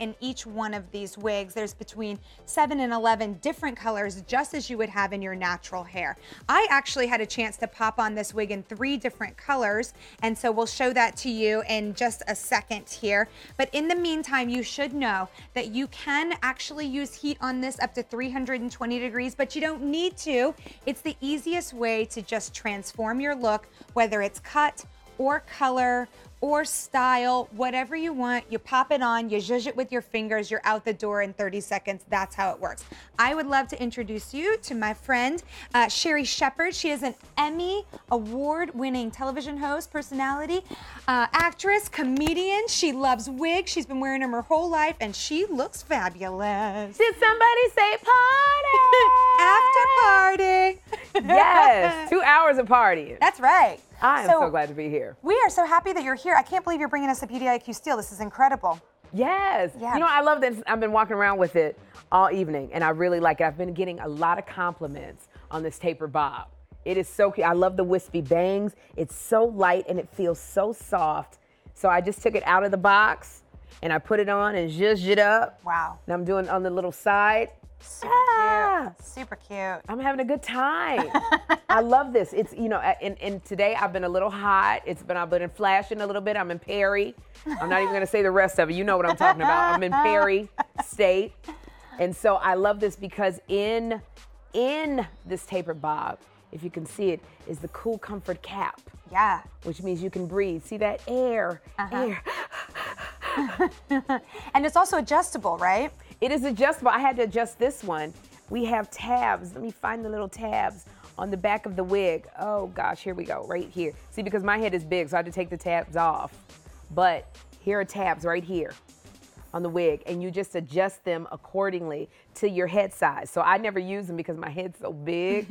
in each one of these wigs, there's between seven and 11 different colors, just as you would have in your natural hair. I actually had a chance to pop on this wig in three different colors, and so we'll show that to you in just a second here. But in the meantime, you should know that you can actually use heat on this up to 320 degrees, but you don't need to. It's the easiest way to just transform your look, whether it's cut or color or style, whatever you want. You pop it on, you zhuzh it with your fingers, you're out the door in 30 seconds. That's how it works. I would love to introduce you to my friend, uh, Sherri Shepherd. She is an Emmy award winning television host, personality, uh, actress, comedian. She loves wigs. She's been wearing them her whole life and she looks fabulous. Did somebody say party? After party. yes, two hours of partying. That's right. I am so, so glad to be here. We are so happy that you're here. I can't believe you're bringing us a Beauty IQ Steal. This is incredible. Yes. Yeah. You know, I love this. I've been walking around with it all evening, and I really like it. I've been getting a lot of compliments on this taper bob. It is so cute. I love the wispy bangs. It's so light and it feels so soft. So I just took it out of the box and I put it on and zhuzhed it up. Wow. And I'm doing on the little side. Super ah, cute. Super cute. I'm having a good time. I love this. It's you know, and, and today I've been a little hot. It's been I've been flashing a little bit. I'm in Perry. I'm not even gonna say the rest of it. You know what I'm talking about. I'm in Perry State, and so I love this because in in this taper bob, if you can see it, is the cool comfort cap. Yeah. Which means you can breathe. See that air, uh-huh. air. and it's also adjustable, right? It is adjustable. I had to adjust this one. We have tabs. Let me find the little tabs on the back of the wig. Oh gosh, here we go, right here. See, because my head is big, so I had to take the tabs off. But here are tabs right here on the wig and you just adjust them accordingly to your head size. So I never use them because my head's so big.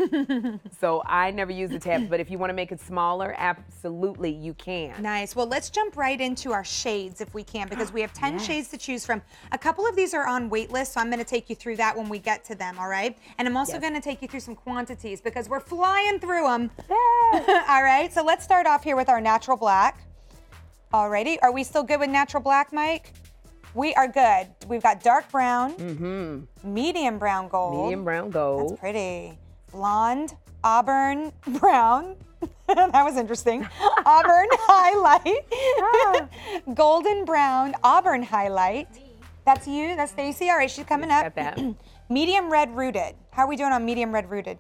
so I never use the tabs, but if you want to make it smaller, absolutely you can. Nice. Well, let's jump right into our shades if we can because we have 10 yes. shades to choose from. A couple of these are on wait list, so I'm going to take you through that when we get to them, all right? And I'm also yes. going to take you through some quantities because we're flying through them. Yes. all right. So let's start off here with our natural black. Alrighty, are we still good with natural black, Mike? We are good. We've got dark brown, mm-hmm. medium brown gold. Medium brown gold. That's pretty. Blonde, auburn brown. that was interesting. auburn highlight. Ah. Golden brown, auburn highlight. That's you. That's Stacy. All right, she's coming up. medium red rooted. How are we doing on medium red rooted?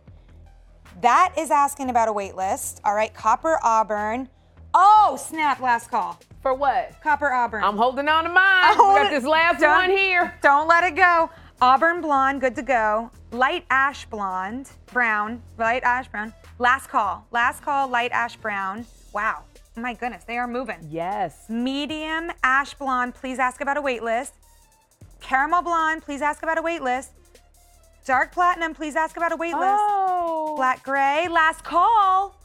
That is asking about a wait list. All right, copper auburn. Oh, snap, last call. For what? Copper auburn. I'm holding on to mine. We got this last one here. Don't let it go. Auburn blonde, good to go. Light ash blonde, brown, light ash brown. Last call. Last call, light ash brown. Wow. My goodness, they are moving. Yes. Medium ash blonde, please ask about a wait list. Caramel blonde, please ask about a wait list. Dark platinum, please ask about a wait list. Oh. Black gray, last call.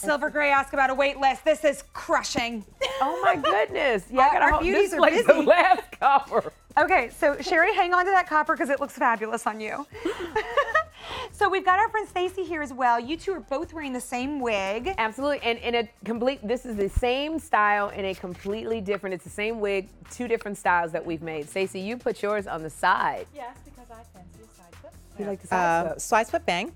Silver Gray ask about a wait list. This is crushing. Oh my goodness. Yeah, I gotta our beauties this are like busy. the last copper. Okay, so Sherri, hang on to that copper because it looks fabulous on you. so we've got our friend Stacy here as well. You two are both wearing the same wig. Absolutely, and in a complete, this is the same style in a completely different, it's the same wig, two different styles that we've made. Stacy, you put yours on the side. Yes, because I fancy a side flip. You like the side uh, flip? Side flip bang.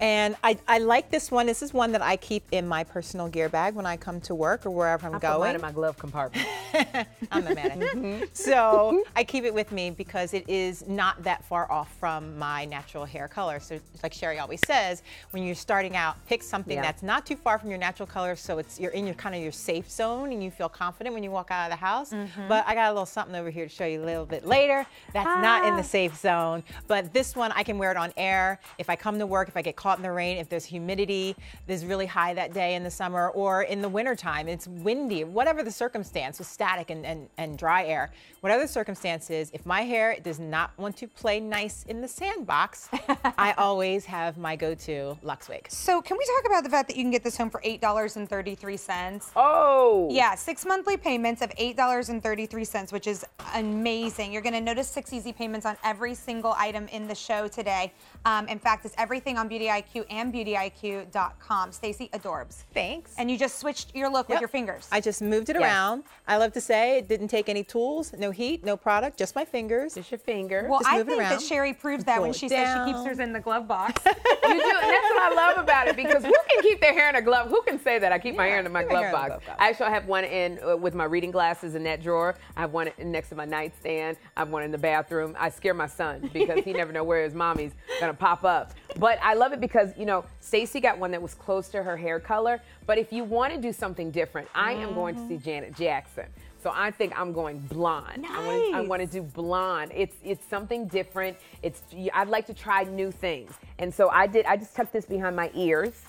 And I, I like this one. This is one that I keep in my personal gear bag when I come to work or wherever I'm I going. Put mine in my glove compartment. I'm the man. mm-hmm. So I keep it with me because it is not that far off from my natural hair color. So like Sherri always says, when you're starting out, pick something yeah. that's not too far from your natural color, so it's you're in your kind of your safe zone and you feel confident when you walk out of the house. Mm-hmm. But I got a little something over here to show you a little bit later. That's ah. not in the ah. safe zone. But this one I can wear it on air. If I come to work, if I get caught in the rain, if there's humidity is really high that day in the summer or in the wintertime, it's windy, whatever the circumstance with static and, and, and dry air, whatever the circumstance is, if my hair does not want to play nice in the sandbox, I always have my go-to Lux wig. So can we talk about the fact that you can get this home for $8.33? Oh! Yeah, six monthly payments of $8.33, which is amazing. You're gonna notice six easy payments on every single item in the show today. Um, in fact, it's everything on Beauty IQ and BeautyIQ.com. Stacy adorbs. Thanks. And you just switched your look with Yep. your fingers. I just moved it Yes. around. I love to say it didn't take any tools, no heat, no product, just my fingers. Just your finger. well, just I move it think that around. Sherri proves that Pull when it she says she keeps down. hers in the glove box. You do, and that's what I love about it because who can keep their hair in a glove? Who can say that I keep my hair in my keep your glove hair in the box? glove box. I actually have one in uh, with my reading glasses in that drawer. I have one in- next to my nightstand. I have one in the bathroom. I scare my son because he never know where his mommy's gonna pop up. But I love it because you know Stacy got one that was close to her hair color. But if you want to do something different, I am going to see mm-hmm. Janet Jackson. So I think I'm going blonde. I wanna- I want to do blonde. It's it's something different. It's I'd like to try new things. And so I did. I just tucked this behind my ears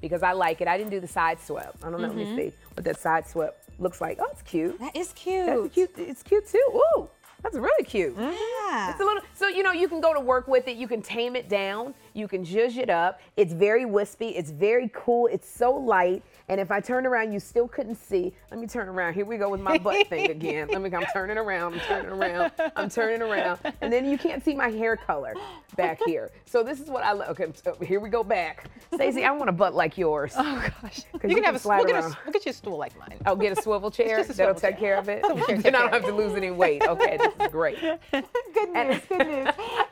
because I like it. I didn't do the side swept. I don't know. Let me mm-hmm. see what that side swept looks like. Oh, it's cute. that is cute. That's cute. It's cute too. Ooh, that's really cute. Mm-hmm. Yeah. It's a little, so you know, you can go to work with it. You can tame it down. You can zhuzh it up. It's very wispy. It's very cool. It's so light. And if I turn around, you still couldn't see. Let me turn around. Here we go with my butt thing again. Let me. I'm turning around. I'm turning around. I'm turning around. And then you can't see my hair color back here. So this is what I. lo- Okay, so here we go back. Stacey, I want a butt like yours. Oh gosh. You, you can have can a slide we'll get, a, around. we'll get you a stool like mine. I'll get a swivel chair a that'll swivel take care of it. Swivel then I don't have to lose any weight. Okay, this is great. good news, good news.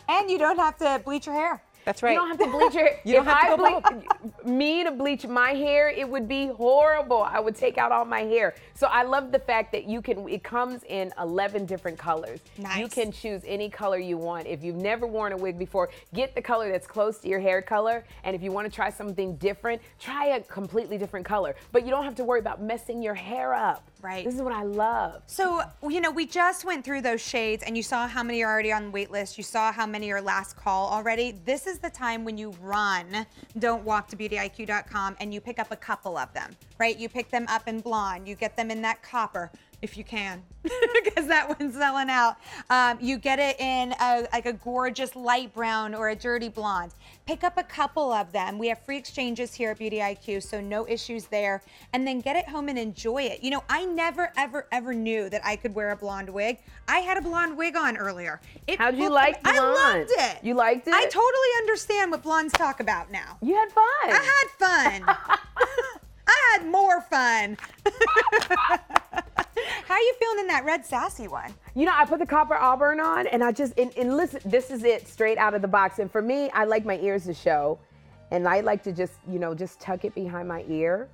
And you don't have to bleach your hair. That's right. You don't have to bleach your. You don't if have to I go ble- me to bleach my hair, it would be horrible. I would take out all my hair. So I love the fact that you can. It comes in 11 different colors. Nice. You can choose any color you want. If you've never worn a wig before, get the color that's close to your hair color. And if you want to try something different, try a completely different color. But you don't have to worry about messing your hair up. Right. This is what I love. So, you know, we just went through those shades and you saw how many are already on the wait list. You saw how many are last call already. This is the time when you run, don't walk to beautyiq.com and you pick up a couple of them, right? You pick them up in blonde, you get them in that copper. If you can, because that one's selling out. Um, you get it in a, like a gorgeous light brown or a dirty blonde. Pick up a couple of them. We have free exchanges here at Beauty IQ, so no issues there. And then get it home and enjoy it. You know, I never, ever, ever knew that I could wear a blonde wig. I had a blonde wig on earlier. It How'd you like I blonde? loved it. You liked it? I totally understand what blondes talk about now. You had fun. I had fun. I had more fun. How are you feeling in that red sassy one? You know, I put the copper auburn on, and I just and, and listen. This is it, straight out of the box. And for me, I like my ears to show, and I like to just you know just tuck it behind my ear,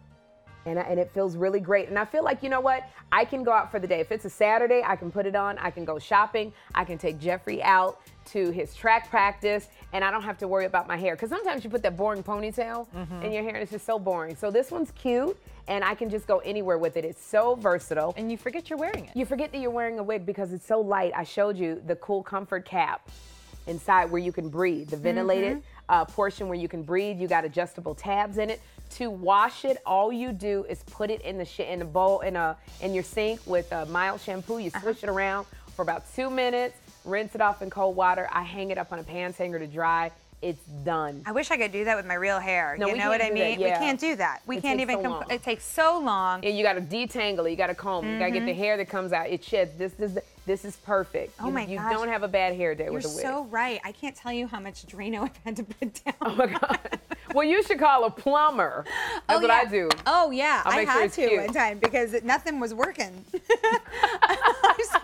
and I, and it feels really great. And I feel like you know what, I can go out for the day. If it's a Saturday, I can put it on. I can go shopping. I can take Jeffrey out to his track practice, and I don't have to worry about my hair. Because sometimes you put that boring ponytail mm-hmm. in your hair, and it's just so boring. So this one's cute, and I can just go anywhere with it. It's so versatile. and you forget you're wearing it. You forget that you're wearing a wig because it's so light. I showed you the cool comfort cap inside where you can breathe, the ventilated mm-hmm. uh, portion where you can breathe. You got adjustable tabs in it. To wash it, all you do is put it in the sh- in a bowl in a in your sink with a mild shampoo. You uh-huh. swish it around for about two minutes. Rinse it off in cold water. I hang it up on a pants hanger to dry. It's done. I wish I could do that with my real hair. No, you know what I can't do that, mean? yeah. We can't do that. We It can't even. so comp- it takes so long. and you got to detangle it. You got to comb. You got to get the mm-hmm. hair that comes out. It sheds. This this this is perfect. Oh you, my You gosh. don't have a bad hair day You're with a wig. so right. I can't tell you how much Drano I've had to put down. Oh my god. well, you should call a plumber. Oh, That's what yeah. I do. Oh yeah, I'll I make sure had it's to cute. one time because nothing was working.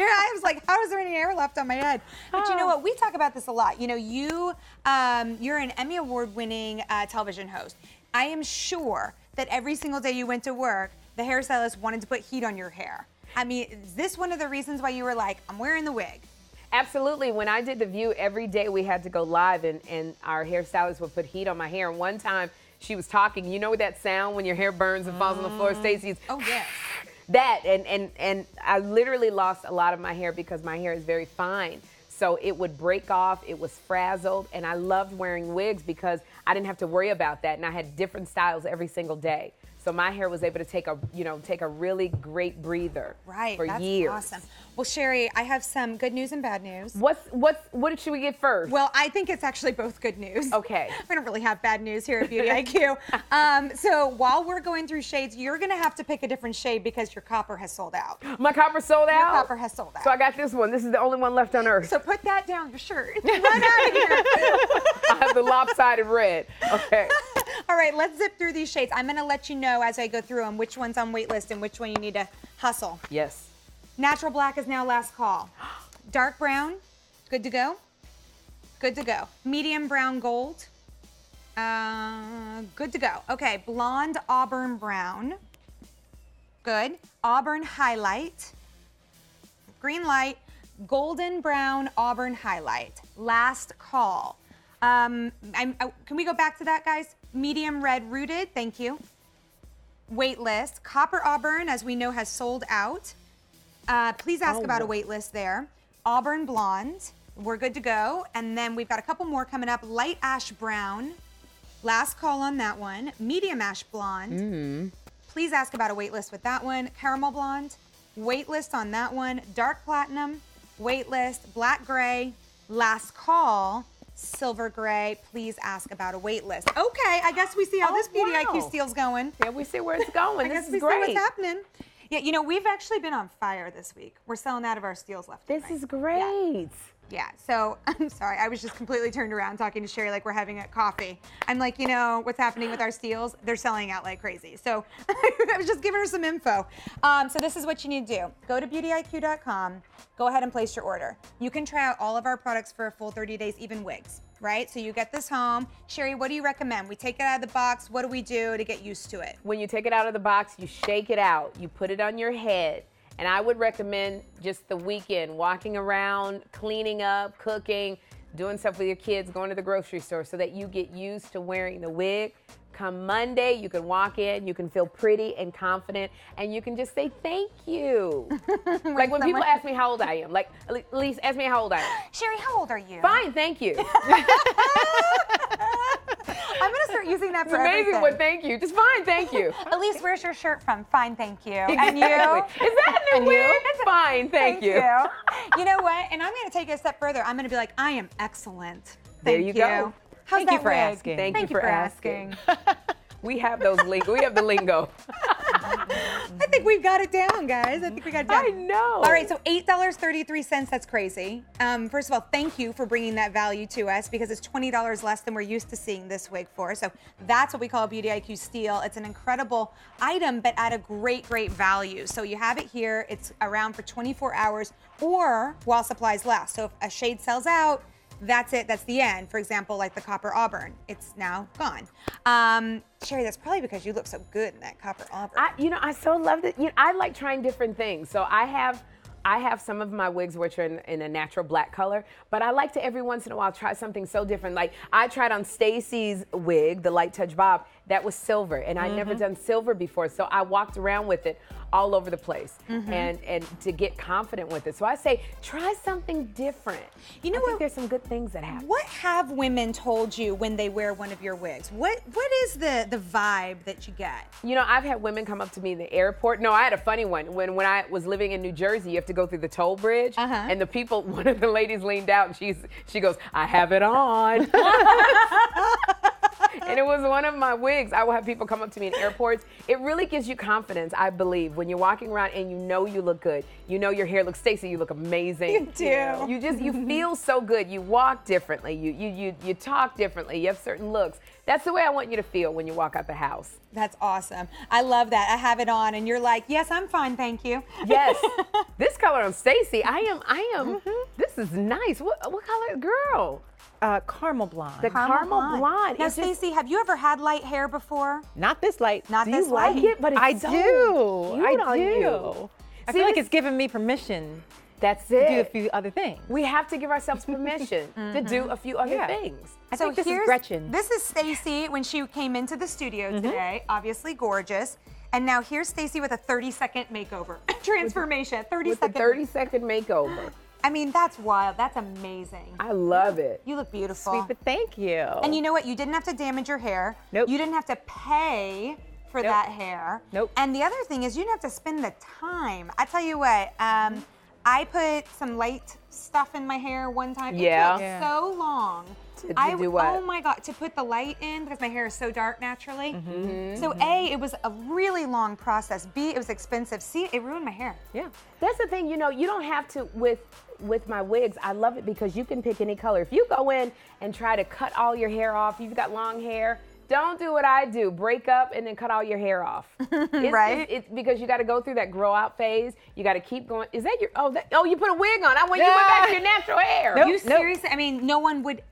I was here- I was like, how is there any hair left on my head? But you know what? We talk about this a lot. You know, you um, you're an Emmy award-winning uh, television host. I am sure that every single day you went to work, the hairstylist wanted to put heat on your hair. I mean, is this one of the reasons why you were like, I'm wearing the wig? Absolutely. When I did the view every day, we had to go live, and, and our hairstylist would put heat on my hair. And one time, she was talking. You know that sound when your hair burns and falls on the floor, Stacey's. Oh yes. That and and and I literally lost a lot of my hair because my hair is very fine. So it would break off, it was frazzled, and I loved wearing wigs because I didn't have to worry about that and I had different styles every single day. So my hair was able to take a, you know, take a really great breather Right. for that's years. awesome. Well, Sherri, I have some good news and bad news. What's what's what should we get first? Well, I think it's actually both good news. Okay. We don't really have bad news here at Beauty IQ. Um, so while we're going through shades, you're going to have to pick a different shade because your copper has sold out. my copper sold out. Your copper has sold out. So I got this one. This is the only one left on earth. So put that down your shirt. Run out of here. I have the lopsided red. Okay. All right, let's zip through these shades. I'm going to let you know as I go through them which one's on waitlist and which one you need to hustle. Yes. Natural black is now last call. Dark brown, good to go. Good to go. Medium brown gold, uh, good to go. Okay, blonde auburn brown, good. Auburn highlight, green light, golden brown auburn highlight. Last call. Um, I'm, I, can we go back to that, guys? Medium red rooted, thank you. Wait list. Copper auburn, as we know, has sold out. Uh, please ask Oh, about a wow. wait list there. Auburn blonde, we're good to go. And then we've got a couple more coming up. Light ash brown, last call on that one. Medium ash blonde. Mm-hmm. Please ask about a wait list with that one. Caramel blonde, wait list on that one. Dark platinum, wait list. Black gray, last call. Silver gray, please ask about a wait list. Okay, I guess we see how Oh, this Beauty wow. IQ steal's going. Yeah, we see where it's going. I this guess is we see great. what's happening. Yeah, you know, we've actually been on fire this week. We're selling out of our steals left. and This right. is great. Yeah, so I'm sorry. I was just completely turned around talking to Sherri like we're having a coffee. I'm like, you know, what's happening with our steals? They're selling out like crazy. So I was just giving her some info. Um, so this is what you need to do go to beautyiq.com, go ahead and place your order. You can try out all of our products for a full 30 days, even wigs, right? So you get this home. Sherri, what do you recommend? We take it out of the box. What do we do to get used to it? When you take it out of the box, you shake it out. You put it on your head. And I would recommend just the weekend walking around, cleaning up, cooking, doing stuff with your kids, going to the grocery store so that you get used to wearing the wig. Come Monday, you can walk in, you can feel pretty and confident, and you can just say thank you. like when people ask me how old I am, like Elise, ask me how old I am. Sherri, how old are you? Fine, thank you. I'm going to start using that for It's amazing everything. what thank you. Just fine, thank you. Elise, where's your shirt from? Fine, thank you. And you? Is that a new wig? It's fine, thank, you. you know what? And I'm going to take it a step further. I'm going to be like, I am excellent. There Thank you go. How's Thank you for wig? asking. Thank, Thank you for asking. we have those lingo. We have the lingo. I think we've got it down, guys. I think we got it down. I know. All right, so eight dollars thirty-three cents. That's crazy. Um, first of all, thank you for bringing that value to us because it's twenty dollars less than we're used to seeing this wig for. So that's what we call a Beauty IQ steal. It's an incredible item, but at a great, great value. So you have it here. It's around for 24 hours or while supplies last. So if a shade sells out. That's it. That's the end. For example, like the copper auburn, it's now gone. Um, Sherri, that's probably because you look so good in that copper auburn. I, you know, I so love it. You know, I like trying different things. So I have, I have some of my wigs which are in, in a natural black color, but I like to every once in a while try something so different. Like I tried on Stacy's wig, the light touch bob, that was silver, and I'd never done silver before. So I walked around with it all over the place, and and to get confident with it. So I say try something different. You know I what- There's some good things that happen. What have women told you when they wear one of your wigs? What What is the the vibe that you get? You know, I've had women come up to me in the airport. No, I had a funny one. When when I was living in New Jersey, you have to go through the toll bridge, Uh-huh. and the people, one of the ladies leaned out and she's she goes, "I have it on." and it was one of my wigs. I will have people come up to me in airports. It really gives you confidence, I believe, when you're walking around and you know you look good. You know your hair looks Stacy, you look amazing. You do. You just you feel so good. You walk differently. You you you you talk differently. You have certain looks. That's the way I want you to feel when you walk out the house. That's awesome. I love that. I have it on, and you're like, yes, I'm fine, thank you. Yes. this color on Stacy, I am I am mm-hmm. this is nice. What what color girl? Uh, caramel blonde. The caramel, blonde. Now, It's just- Stacey, have you ever had light hair before? Not this light. Not do this you like light. it? But it's I so do. cute I on do. you. I See, feel like it's giving me permission That's it. to do a few other things. we have to give ourselves permission to do a few other Yeah. things. I think this is Gretchen. This is Stacy when she came into the studio today, obviously gorgeous. And now here's Stacy with a 30 second makeover transformation. 30 With the second. 30 second makeover. I mean, that's wild. That's amazing. I love it. You look beautiful. Sweet, but thank you. And you know what? You didn't have to damage your hair. Nope. You didn't have to pay for that hair. Nope. And the other thing is you don't have to spend the time. I tell you what, um, I put some light stuff in my hair one time. Yeah. It took Yeah. so long. To- to I, do what? Oh my god, to put the light in because my hair is so dark naturally. Mm-hmm. So A, it was a really long process. B, it was expensive. C, it ruined my hair. Yeah. That's the thing, you know, you don't have to with with my wigs. I love it because you can pick any color. If you go in and try to cut all your hair off, you've got long hair. Don't do what I do. Break up and then cut all your hair off. It's, Right. It's, it's because you got to go through that grow out phase. You got to keep going. Is that your? Oh, that, oh, you put a wig on. I want you went back to your natural hair. Nope. You seriously? I mean, no one would